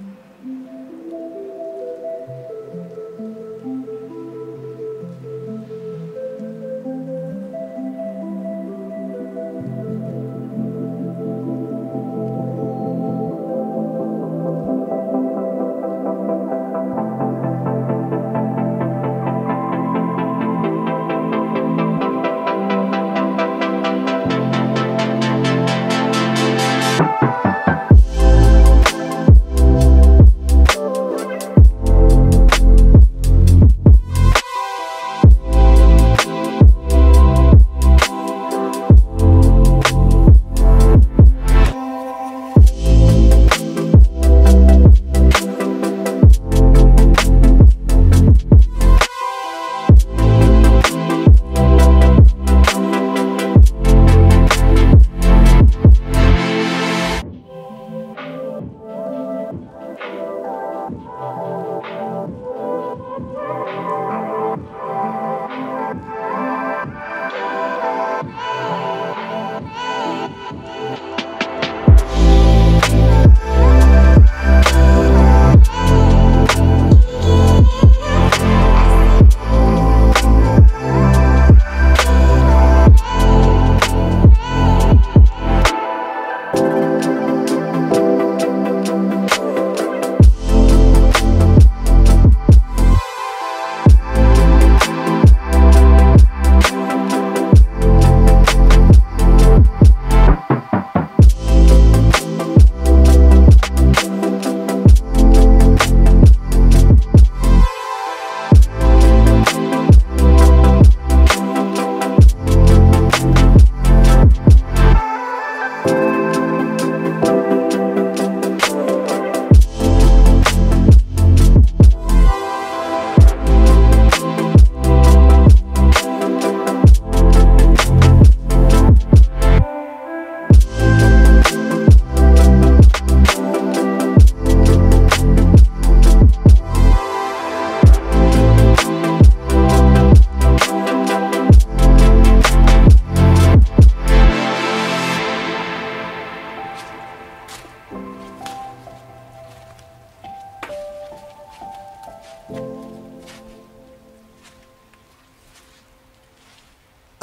Mm-hmm.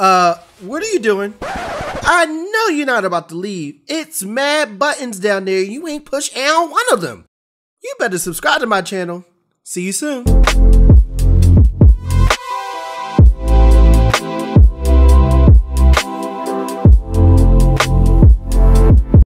Uh, what are you doing? I know you're not about to leave. It's mad buttons down there. You ain't push on one of them. You better subscribe to my channel. See you soon.